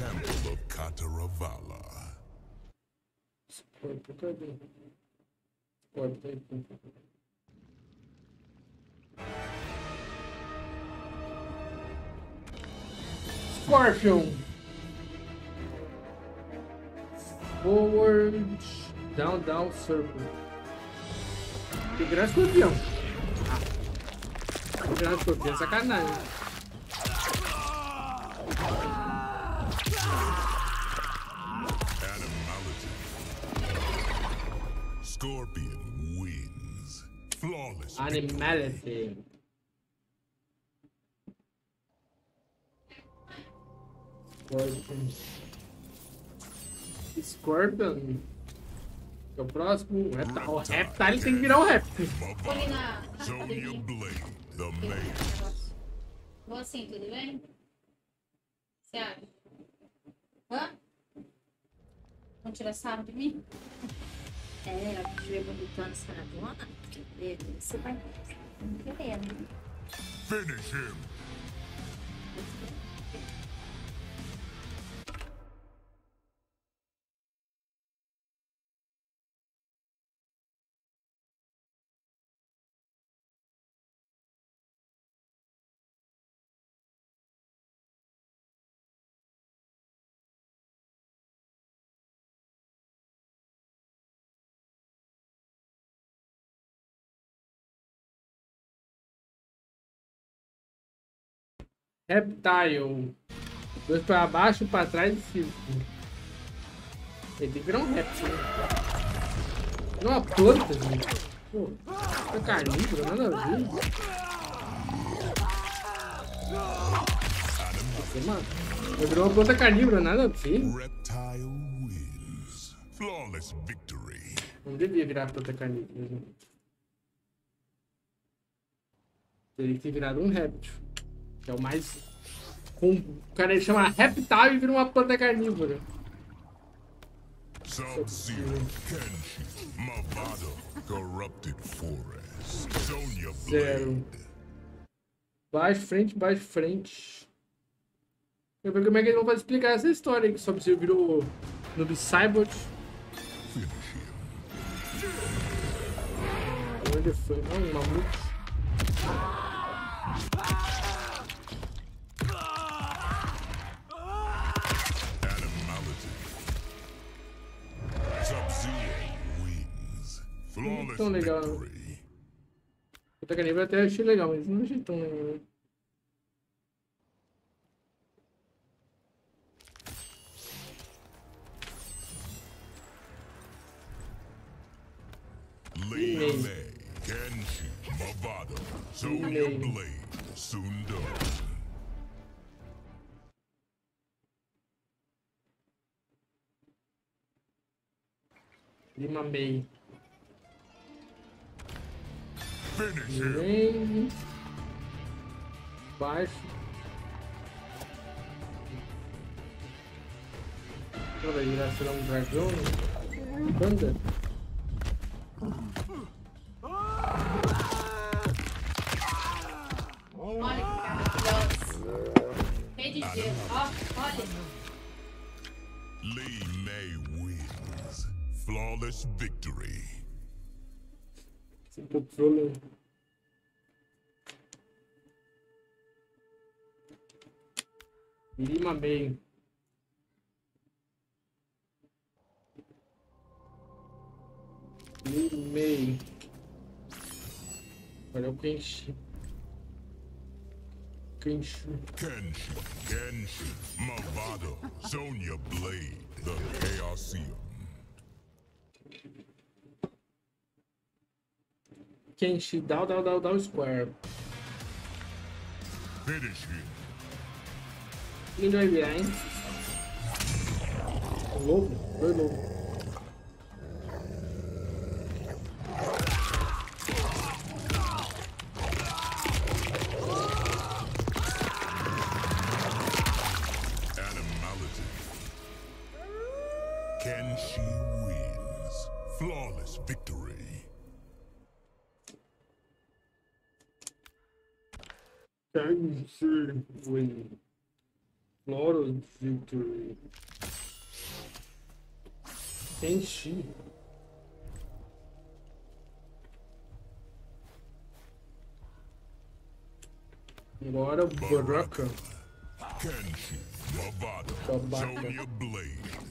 Temple of Kataravala. Scorpion. Forward, down, down, circle. Que virar escorpião. Ah. Virar escorpião sacanagem. Scorpion wins. Flawless. Animality. Scorpion. Scorpion. É o próximo. Reptile. O Reptile tem que virar um Reptile. Vou ali na, na. Blade, the negócio. Vou assim, tudo bem? Você acha? Hã? Vão tirar sarro de mim? É, ela estiver bonitona essa dona, você vai querer, né? Finish him. Reptile. Dois pra baixo, pra trás e círculo. Ele tem que virar um réptil. Não uma planta, gente. Pô, é carnívoro, nada a ver. Você, mano. Ele virou uma planta carnívora, nada a ver. Não devia virar planta carnívora. né? Teria que ter virado um réptil. Que é o mais. Com... O cara ele chama reptile e vira uma planta carnívora. Sub-Zero, Kenshi, Mavado, Corrupted Forest, Sonya Zero. Baixo, frente, baixo, frente. Eu ver como é que eles vão explicar essa história aí, que só você virou Noob him. Onde foi? Não, um mamute. Flawless Tão legal. Puta canibra até achei legal, mas não achei tão legal. né? Lei. Lei, Kenshi, Mavado. Blade, Sundo. Lima May. Finish him. Vem. Baixo. Ela vai virar será um dragão? né? Banda? Olha que maravilhosa. Cheio de gelo. Ó, olha. Lee May wins. Flawless victory. Controle. Lima May. Lima May. Olha o Kenshi. Kenshi. Kenshi, Kenshi, Mavado, Sonya Blade, the Chaosium. Kenshi. Down, down, down, down, square. Finish him. Quem vai virar, hein? Um lobo? Dois lobos. Animality. Kenshi wins. Flawless victory. Kenshi. Win. Flawless Victory. Enchi. Agora, Baraka. Kenshi, Mavado, Babaca. Sonya Blade.